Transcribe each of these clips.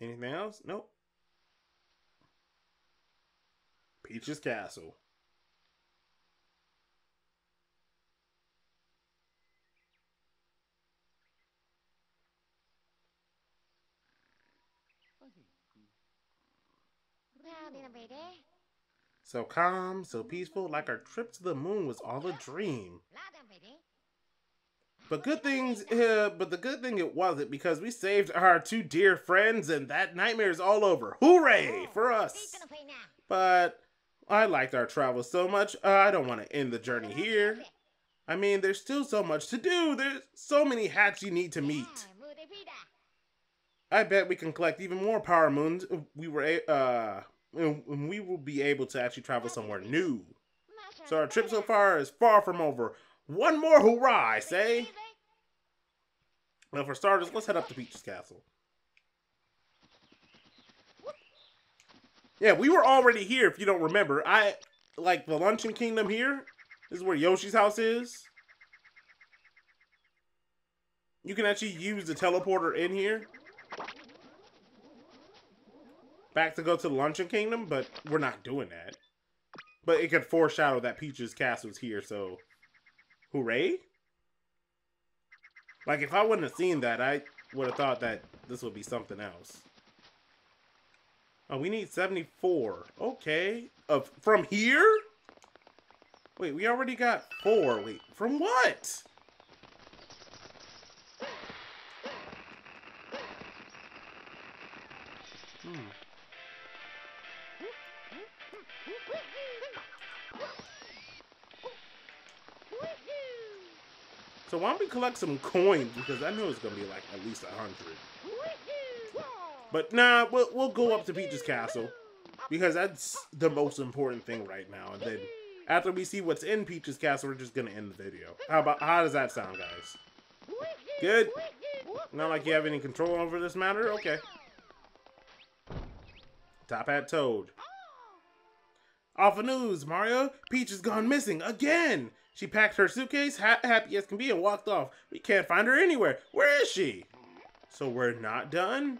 Anything else? Nope. Peach's Castle. So calm, so peaceful, like our trip to the moon was all a dream. But good things, uh, but the good thing it wasn't because we saved our two dear friends and that nightmare is all over. Hooray for us! But I liked our travel so much, uh, I don't want to end the journey here. I mean, there's still so much to do. There's so many hats you need to meet. I bet we can collect even more power moons. We were, uh, we will be able to actually travel somewhere new. So our trip so far is far from over. One more hurrah, I say. Well, for starters, let's head up to Peach's Castle. Yeah, we were already here, if you don't remember. I, like, the Luncheon Kingdom here. This is where Yoshi's house is. You can actually use the teleporter in here back to go to the Luncheon Kingdom, but we're not doing that. But it could foreshadow that Peach's Castle is here, so hooray. Like, if I wouldn't have seen that, I would have thought that this would be something else. Oh, we need 74. Okay. Of From here? Wait, we already got four. Wait, from what? Hmm. So why don't we collect some coins because I know it's gonna be like at least a hundred. But nah, we'll we'll go up to Peach's castle because that's the most important thing right now. And then after we see what's in Peach's castle, we're just gonna end the video. How about how does that sound, guys? Good. Not like you have any control over this matter. Okay. Top Hat Toad. Awful news, Mario. Peach has gone missing again. She packed her suitcase, ha happy as can be, and walked off. We can't find her anywhere. Where is she? So we're not done?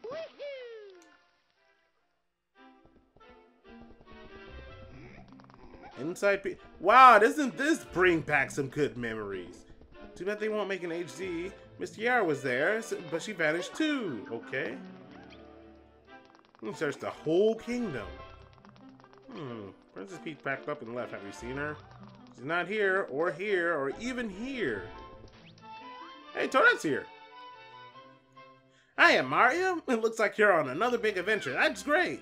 Inside Peach. Wow, doesn't this bring back some good memories? Too bad they won't make an HD. Miss Tiara was there, but she vanished too. Okay. Search the whole kingdom. Hmm. Princess Peach packed up and left. Have you seen her? She's not here, or here, or even here. Hey, Toadette's here. Hiya, Mario. It looks like you're on another big adventure. That's great.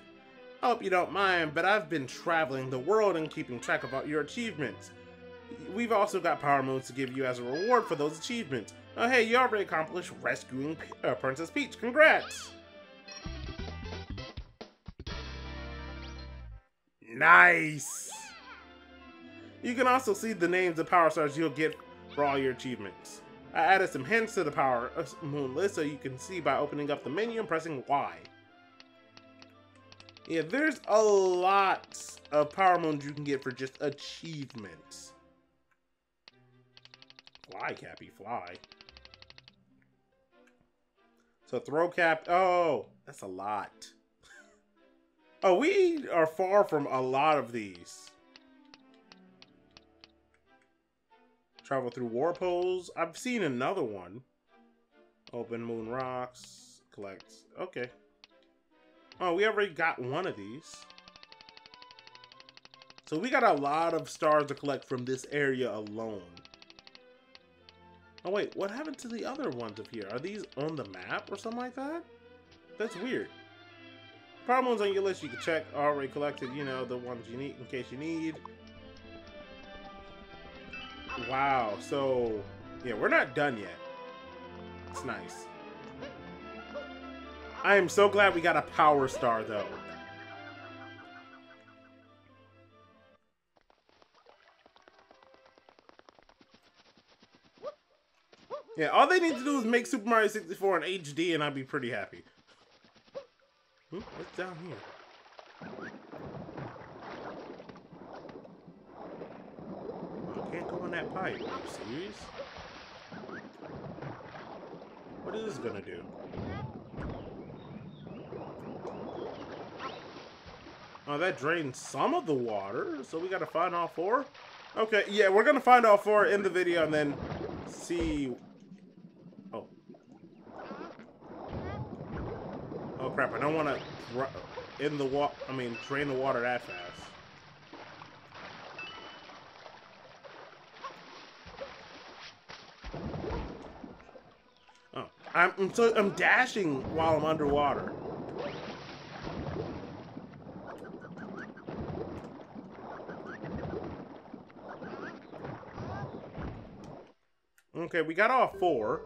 I hope you don't mind, but I've been traveling the world and keeping track of all your achievements. We've also got Power Moons to give you as a reward for those achievements. Oh, hey, you already accomplished rescuing uh, Princess Peach. Congrats! Nice! You can also see the names of Power Stars you'll get for all your achievements. I added some hints to the Power uh, Moon list so you can see by opening up the menu and pressing Y. Yeah, there's a lot of Power Moons you can get for just achievements. Fly, Cappy, fly. So throw cap, oh, that's a lot. oh, we are far from a lot of these. Travel through warp holes. I've seen another one. Open moon rocks. Collect. Okay. Oh, we already got one of these. So we got a lot of stars to collect from this area alone. Oh wait, what happened to the other ones up here? Are these on the map or something like that? That's weird. Problems on your list you can check. Already collected, you know, the ones you need in case you need. Wow, so yeah, we're not done yet. It's nice. I am so glad we got a power star though. Yeah, all they need to do is make Super Mario 64 in HD and I'd be pretty happy. Hmm, what's down here? I can't go in that pipe. Are you serious? What is this gonna do? Oh, that drained some of the water, so we gotta find all four? Okay, yeah, we're gonna find all four in the video and then see... Oh. Oh crap, I don't wanna in the water, I mean, drain the water that fast. Oh, I'm, so I'm dashing while I'm underwater. Okay, we got all four.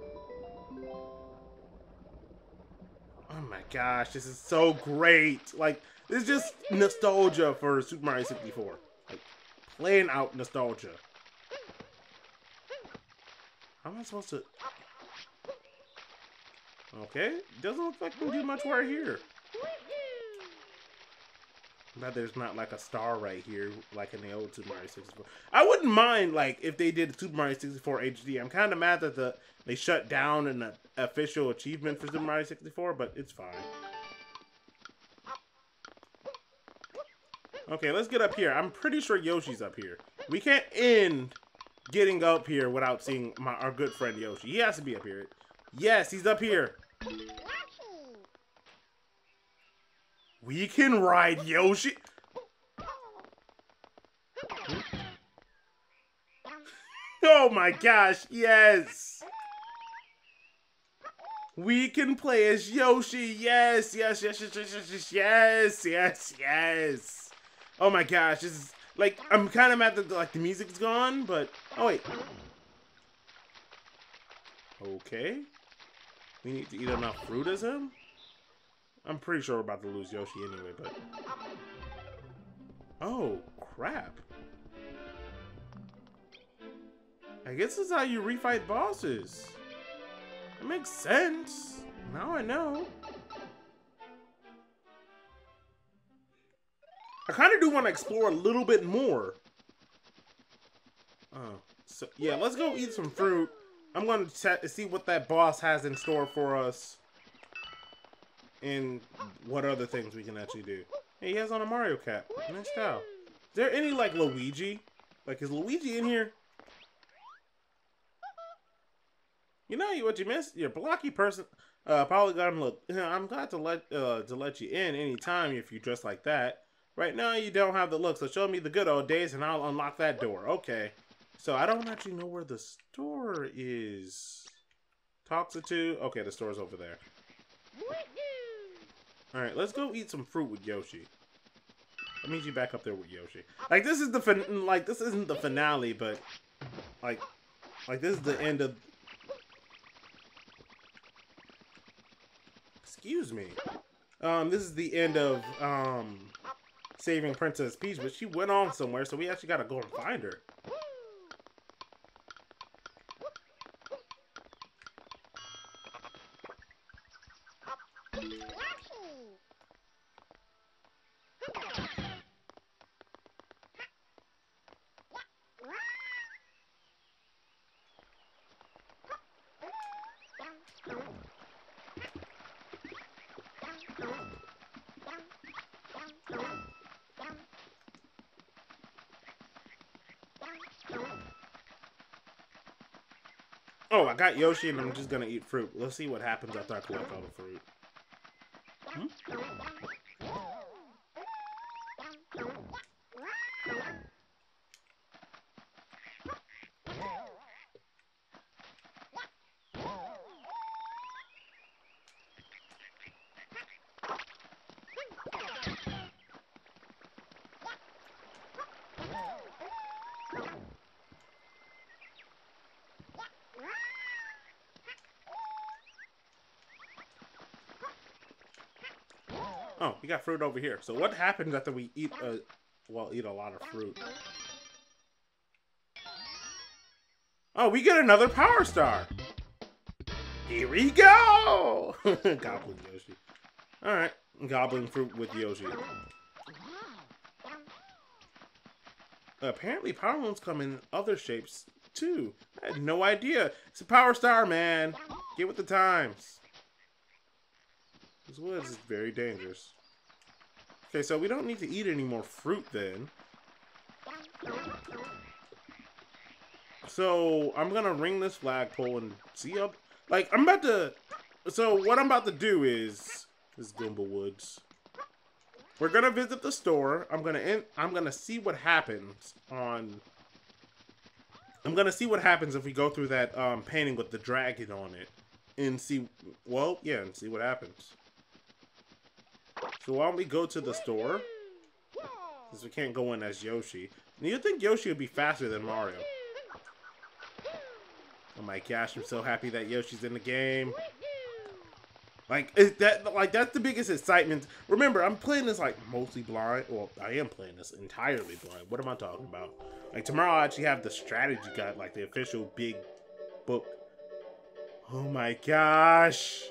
Oh my gosh, this is so great. Like, this is just nostalgia for Super Mario 64. Like, playing out nostalgia. How am I supposed to... Okay, doesn't look like we do much right here. But there's not like a star right here, like in the old Super Mario 64. I wouldn't mind like if they did Super Mario 64 HD. I'm kind of mad that the they shut down an official achievement for Super Mario 64, but it's fine. Okay, let's get up here. I'm pretty sure Yoshi's up here. We can't end getting up here without seeing my our good friend Yoshi. He has to be up here. Yes, he's up here. We can ride Yoshi. oh my gosh, yes. We can play as Yoshi. Yes, yes, yes, yes, yes, yes, yes, yes, yes. Oh my gosh, this is like I'm kind of mad that like the music's gone, but oh wait. Okay. We need to eat enough fruit as him. I'm pretty sure we're about to lose Yoshi anyway, but... Oh, crap. I guess this is how you refight bosses. It makes sense. Now I know. I kind of do want to explore a little bit more. Oh, so yeah, let's go eat some fruit. I'm going to see what that boss has in store for us and what other things we can actually do. Hey, he has on a Mario cap. Nice style. Is there any, like, Luigi? Like, is Luigi in here? You know what you missed? Your blocky person, uh, polygon look. I'm glad to let uh, to let you in anytime if you dress like that. Right now you don't have the look, so show me the good old days and I'll unlock that door. Okay. So I don't actually know where the store is. Toxicity. Okay, the store's over there. Alright, let's go eat some fruit with Yoshi. I'll meet you back up there with Yoshi. Like, this is the fin like, this isn't the finale, but, like, like, this is the end of... Excuse me. Um, this is the end of, um, saving Princess Peach, but she went on somewhere, so we actually gotta go and find her. Got Yoshi and I'm just gonna eat fruit. Let's see what happens after I collect all the fruit. Hmm? Got fruit over here. So what happens after we eat a, well, eat a lot of fruit? Oh, we get another Power Star. Here we go! Goblin Yoshi. Alright, Gobblin' Fruit with Yoshi. Apparently, Power Moons come in other shapes, too. I had no idea. It's a Power Star, man. Get with the times. This woods is very dangerous. Okay, so we don't need to eat any more fruit then. So I'm gonna ring this flagpole and see up. Like I'm about to. So what I'm about to do is this Goomba Woods. We're gonna visit the store. I'm gonna in, I'm gonna see what happens on. I'm gonna see what happens if we go through that um, painting with the dragon on it, and see. Well, yeah, and see what happens. So why don't we go to the store? Since we can't go in as Yoshi. And you think Yoshi would be faster than Mario. Oh my gosh, I'm so happy that Yoshi's in the game. Like that like that's the biggest excitement. Remember, I'm playing this like mostly blind. Well, I am playing this entirely blind. What am I talking about? Like tomorrow I actually have the strategy guide, like the official big book. Oh my gosh.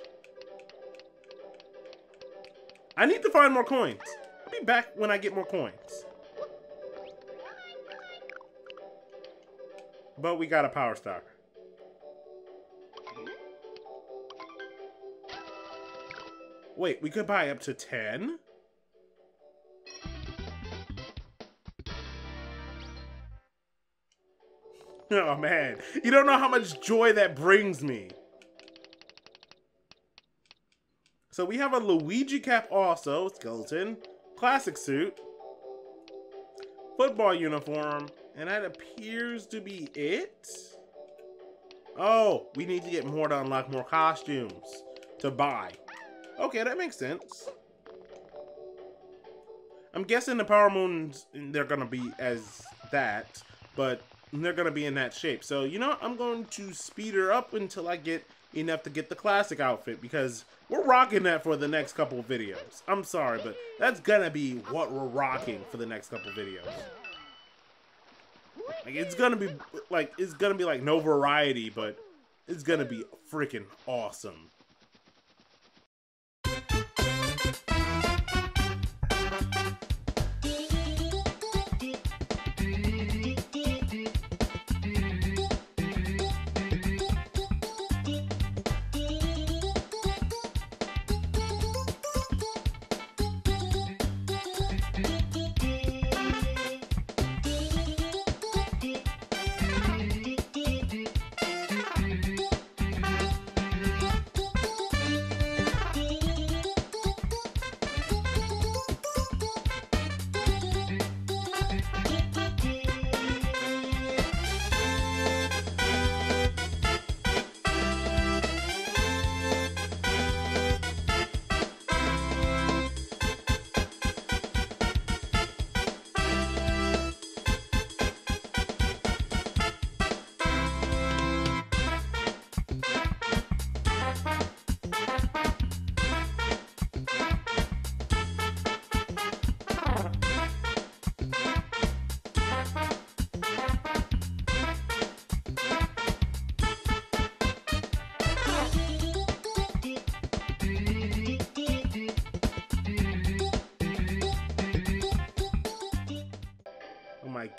I need to find more coins. I'll be back when I get more coins. But we got a power star. Wait, we could buy up to 10? Oh man, you don't know how much joy that brings me. So we have a Luigi cap also, skeleton, classic suit, football uniform, and that appears to be it. Oh, we need to get more to unlock more costumes to buy. Okay, that makes sense. I'm guessing the Power Moons, they're going to be as that, but they're going to be in that shape. So, you know, I'm going to speed her up until I get enough to get the classic outfit because we're rocking that for the next couple videos. I'm sorry, but that's to be what we're rocking for the next couple videos. Like, it's to be, like, it's to be like no variety, but it's to be freaking awesome.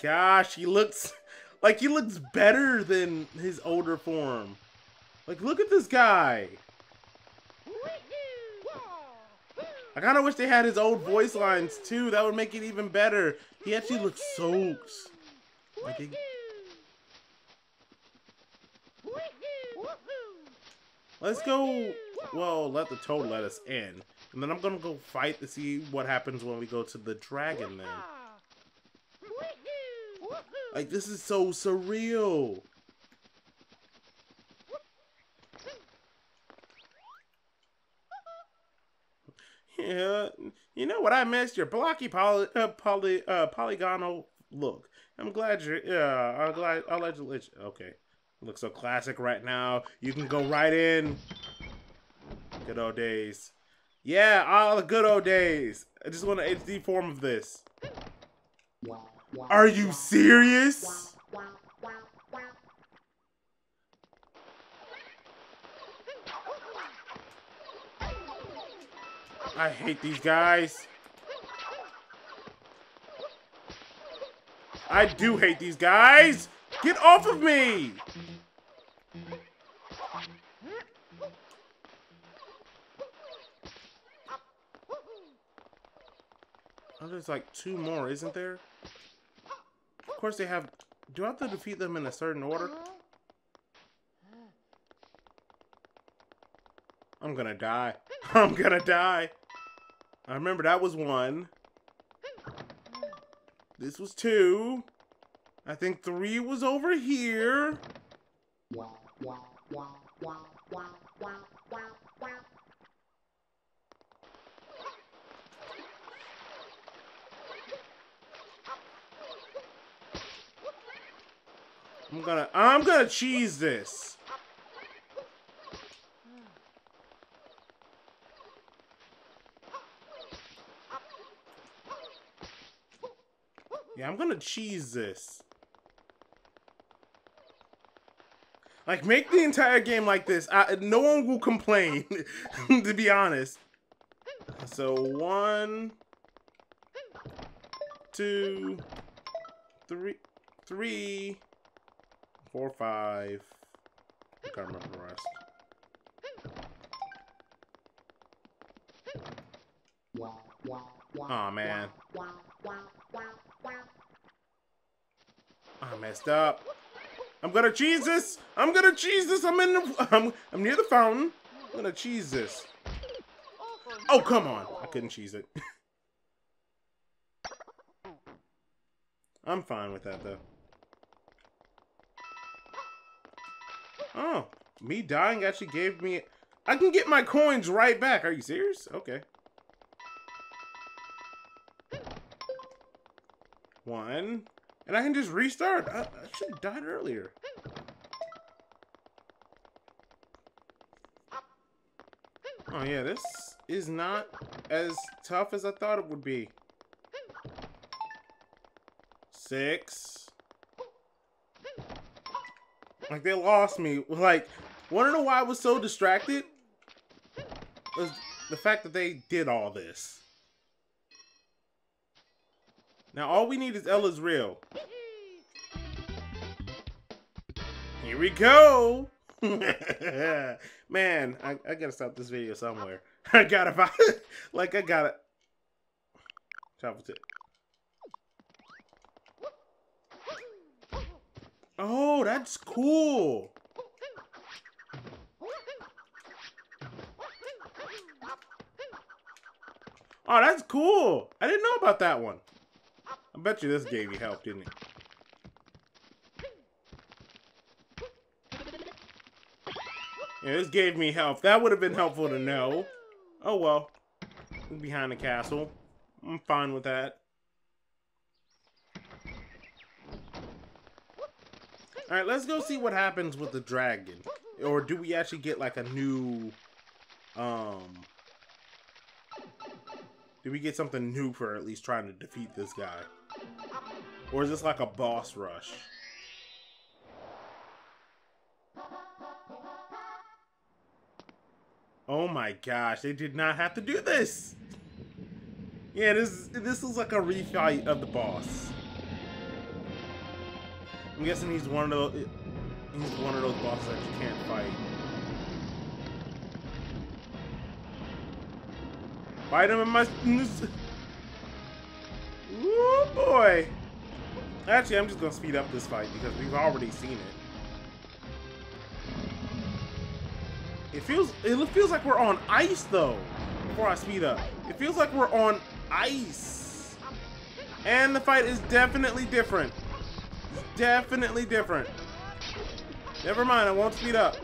Gosh, he looks like he looks better than his older form. Like, look at this guy. I kind of wish they had his old voice lines too. That would make it even better. He actually looks so Like. Let's go. Well, let the toad let us in. And then I'm gonna go fight to see what happens when we go to the dragon then. Like, this is so surreal. Yeah, you know what I missed? Your blocky poly, uh, poly, uh, polygonal look. I'm glad you're, yeah, I'm glad, I'll let you, let you, okay. Looks so classic right now. You can go right in. Good old days. Yeah, all the good old days. I just want an HD form of this. Are you serious? I hate these guys. I do hate these guys. Get off of me. Oh, there's like two more, isn't there? Course they have... Do I have to defeat them in a certain order? I'm gonna die. I'm gonna die. I remember that was one. This was two. I think three was over here. Gonna, I'm gonna cheese this. Yeah, I'm gonna cheese this. Like, make the entire game like this. I, no one will complain, to be honest. So, one, two, three, three, four, five. I can't remember the rest. oh, man. I messed up. I'm gonna cheese this. I'm gonna cheese this. I'm in the. I'm, I'm near the fountain. I'm gonna cheese this. Oh come on! I couldn't cheese it. I'm fine with that though. Oh, me dying actually gave me. I can get my coins right back. Are you serious? Okay. One. And I can just restart. I, I should have died earlier. Oh yeah, this is not as tough as I thought it would be. Six. Like, they lost me. Like, wanna know why I was so distracted? Was the fact that they did all this. Now all we need is Ella's real. Here we go! Man, I, I gotta stop this video somewhere. I gotta like I gotta travel to Oh, that's cool. Oh, that's cool. I didn't know about that one. I bet you this gave you help, didn't it? Yeah, this gave me help. That would have been helpful to know. Oh well. Behind the castle. I'm fine with that. Alright, let's go see what happens with the dragon. Or do we actually get like a new... Um... Do we get something new for at least trying to defeat this guy? Or is this like a boss rush? Oh my gosh, they did not have to do this! Yeah, this this is like a refight of the boss. I'm guessing he's one of those he's one of those bosses that you can't fight. Fight him in my Oh boy! Actually, I'm just gonna speed up this fight because we've already seen it. It feels it feels like we're on ice though. Before I speed up, it feels like we're on ice. And the fight is definitely different. Definitely different. Never mind, I won't speed up.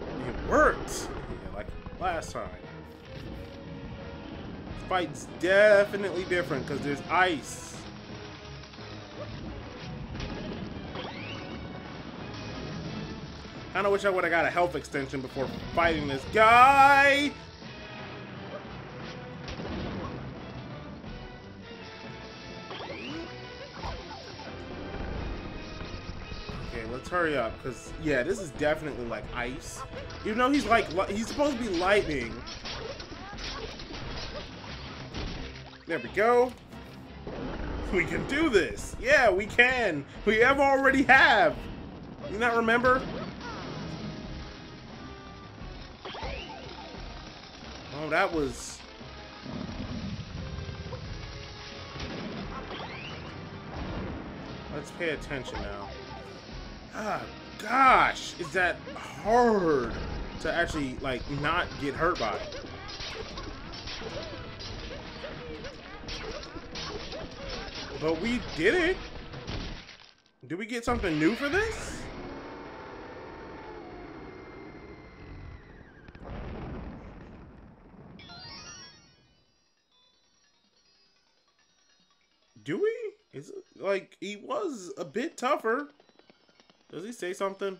It worked. Yeah, like last time. This fight's definitely different because there's ice. Kinda wish I would've got a health extension before fighting this guy! Hurry up, because, yeah, this is definitely like ice. Even though he's like, he's supposed to be lightning. There we go. We can do this! Yeah, we can! We have already have! You not remember? Oh, that was... Let's pay attention now. Ah, gosh, is that hard to actually, like, not get hurt by. But we did it. Do we get something new for this? Do we? Is it like he was a bit tougher? Does he say something?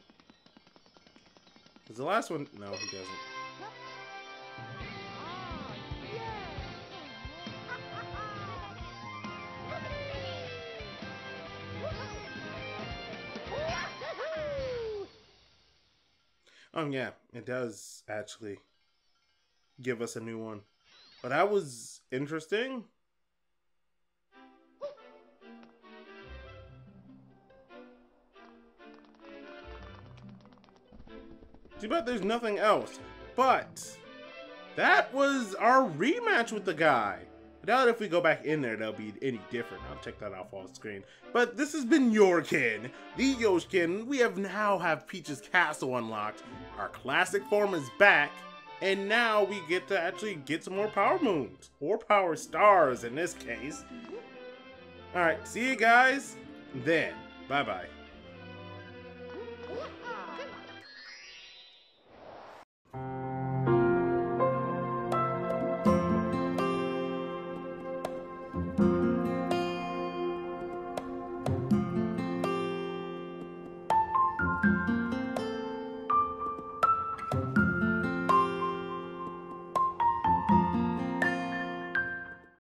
Is the last one? No, he doesn't. Um, yeah, it does actually give us a new one. But that was interesting. Too bad there's nothing else. But that was our rematch with the guy. I doubt if we go back in there, they'll be any different. I'll check that off on screen. But this has been Yorkin, the YoshKen. We have now have Peach's Castle unlocked. Our classic form is back. And now we get to actually get some more power moons. Or power stars in this case. Alright, see you guys then. Bye-bye.